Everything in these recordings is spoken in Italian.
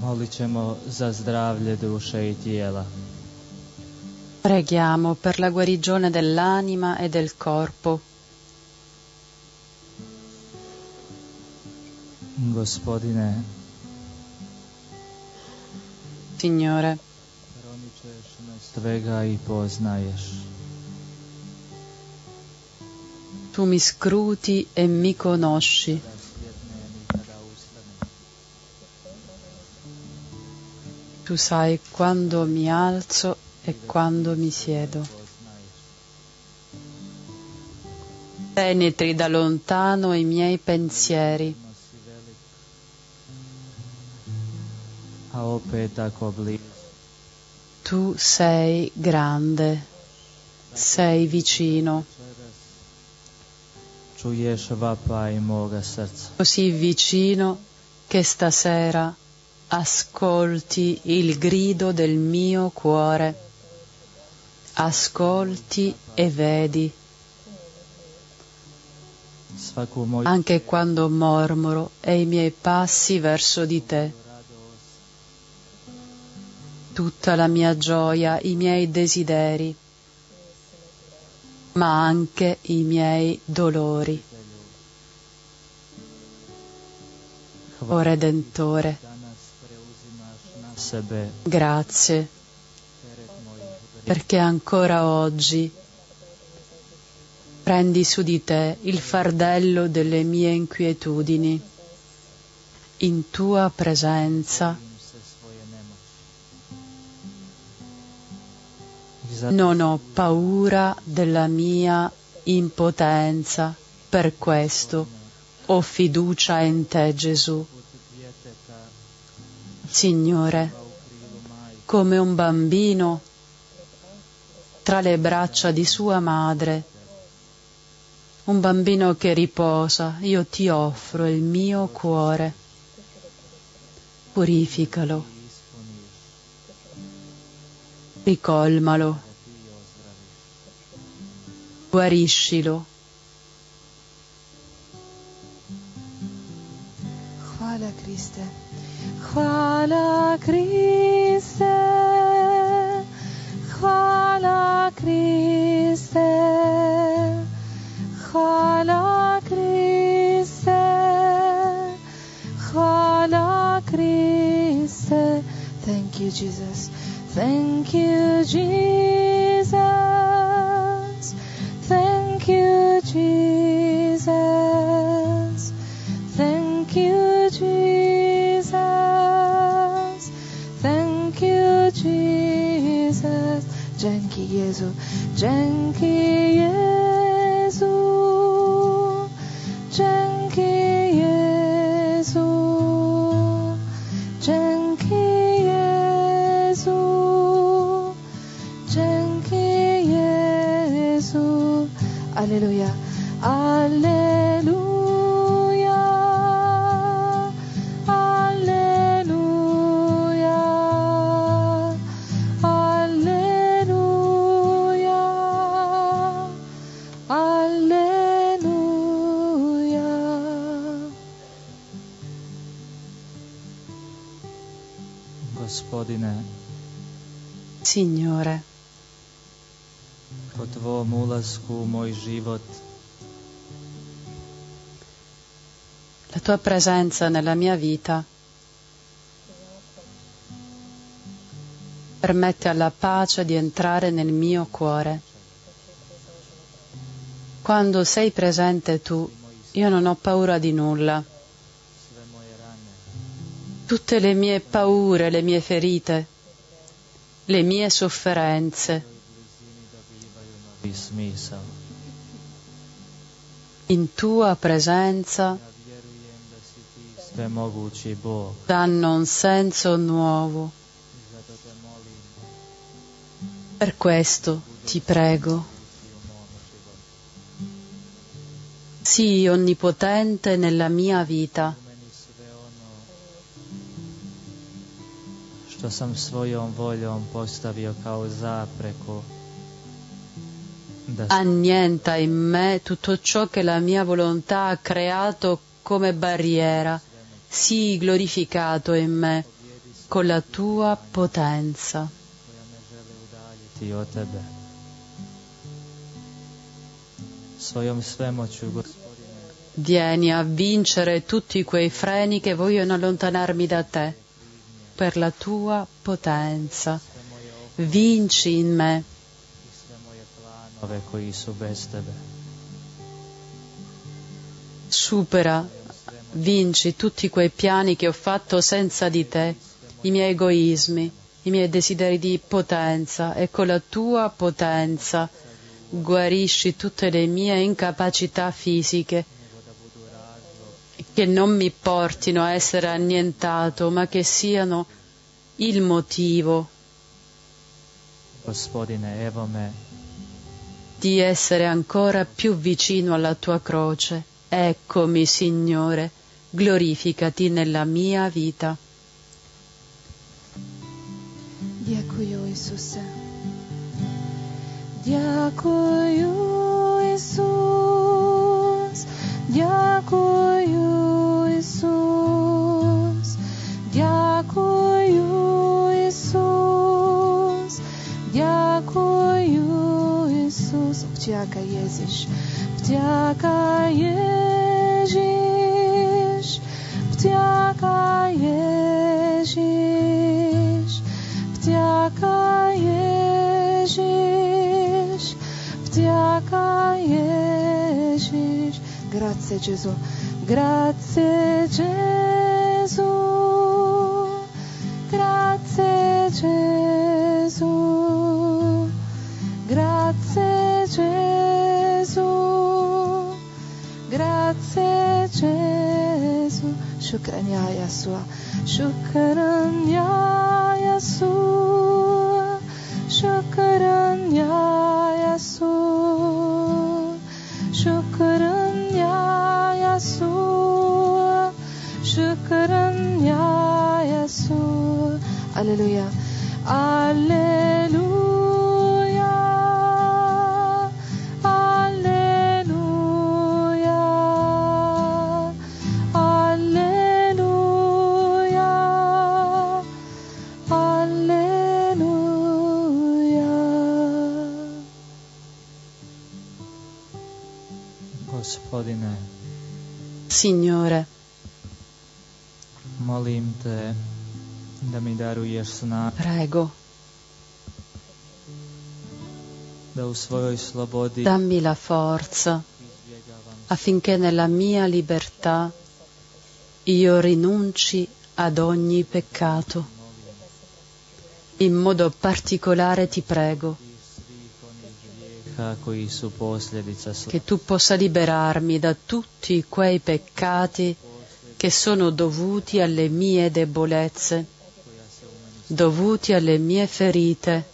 Molit ćemo za zdravlje duše i tijela. Preghiamo per la guarigione dell'anima e del corpo. Gospodine, Signore, promičeš me svega i poznaješ. tu mi scruti e mi conosci. Tu sai quando mi alzo e quando mi siedo. Penetri da lontano i miei pensieri. Tu sei grande, sei vicino, srca. così vicino che stasera ascolti il grido del mio cuore. Ascolti e vedi, anche quando mormoro e i miei passi verso di te. tutta la mia gioia, i miei desideri, ma anche i miei dolori. O Redentore, grazie perché ancora oggi prendi su di te il fardello delle mie inquietudini. In tua presenza non ho paura della mia impotenza. Per questo ho fiducia in te, Gesù. Signore, come un bambino tra le braccia di sua madre, un bambino che riposa, io ti offro il mio cuore. Purificalo, ricolmalo, guariscilo. Hvala Kriste. Hvala Kriste. Hvala Kriste. Hvala Kriste. Hvala Kriste. Thank you, Jesus. Thank you, Jesus. Jezu, Gospodine, Signore, po Tvom ulasku u moj život la tua presenza nella mia vita permette alla pace di entrare nel mio cuore. Quando sei presente tu, io non ho paura di nulla. Tutte le mie paure, le mie ferite, le mie sofferenze, in tua presenza danno un senso nuovo. Per questo ti prego, sii onnipotente nella mia vita. Što sam svojom voljom postavio kao zapreku da Annienta in me tutto ciò che la mia volontà ha creato come barriera. Sii glorificato in me. con la tua potenza. Vieni a vincere tutti quei freni che vogliono allontanarmi da te. Per la tua potenza. Vinci in me. tebe. Supera, vinci tutti quei piani che ho fatto senza di te, i miei egoismi, i miei desideri di potenza e con la tua potenza guarisci tutte le mie incapacità fisiche che non mi portino a essere annientato, ma che siano il motivo Gospodine, evo me, di essere ancora più vicino alla tua croce. Eccomi, Signore, glorificati nella mia vita. Дякую, Ісусе. Дякую, Ісус. vďaka Ježiš, vďaka Ježiš, vďaka Ježiš, vďaka Ježiš, vďaka Ježiš. Grazie Gesù, grazie Gesù, grazie Gesù. Grazie Gesù. شكرا يا يسوع شكرا يا يسوع شكرا يا يسوع شكرا يا يسوع شكرا يا يسوع هللويا هللويا Gospodine, Signore, molim te da mi daruješ snagu prego, da u svojoj slobodi dammi la forza affinché nella mia libertà io rinunci ad ogni peccato. In modo particolare ti prego che tu possa liberarmi da tutti quei peccati che sono dovuti alle mie debolezze, dovuti alle mie ferite,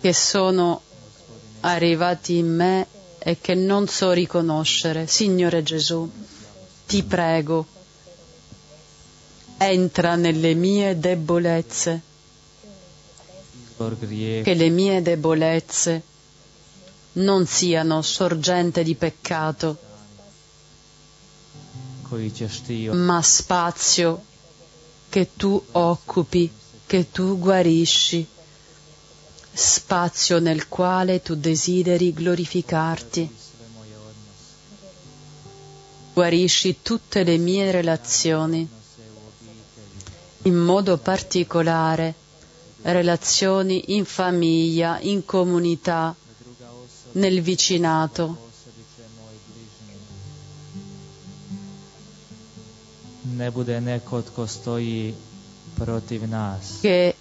che sono arrivati in me e che non so riconoscere. Signore Gesù, ti prego, entra nelle mie debolezze, che le mie debolezze non siano sorgente di peccato, ma spazio che tu occupi, che tu guarisci, spazio nel quale tu desideri glorificarti. Guarisci tutte le mie relazioni, in modo particolare relazioni in famiglia, in comunità, nel vicinato. Che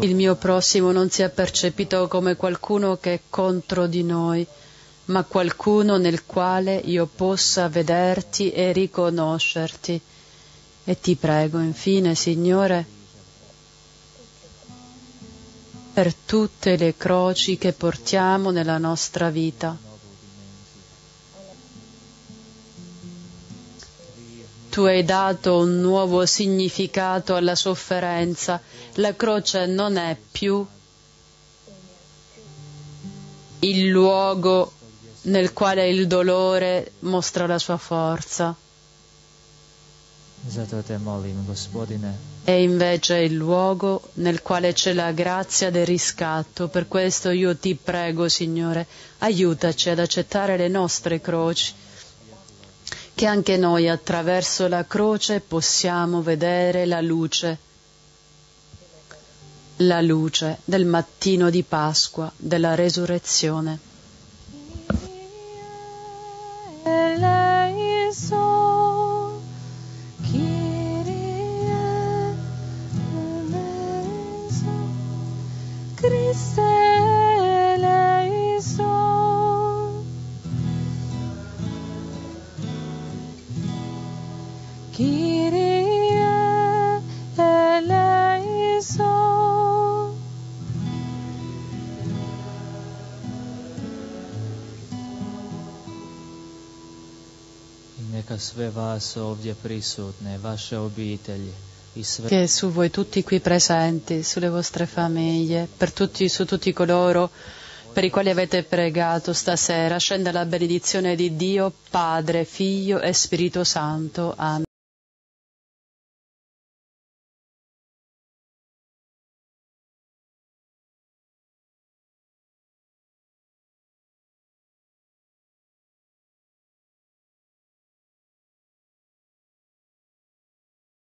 il mio prossimo non sia percepito come qualcuno che è contro di noi, ma qualcuno nel quale io possa vederti e riconoscerti. E ti prego, infine, Signore, per tutte le croci che portiamo nella nostra vita, tu hai dato un nuovo significato alla sofferenza. La croce non è più il luogo nel quale il dolore mostra la sua forza Zato te molim, gospodine, è invece il luogo nel quale c'è la grazia del riscatto. Per questo io ti prego, Signore, aiutaci ad accettare le nostre croci, che anche noi attraverso la croce possiamo vedere la luce, la luce del mattino di Pasqua, della resurrezione. Neka sve vas ovdje prisutne, vaše obitelji Che su voi tutti qui presenti, sulle vostre famiglie, per tutti, su tutti coloro per i quali avete pregato stasera, scenda la benedizione di Dio, Padre, Figlio e Spirito Santo. Amen.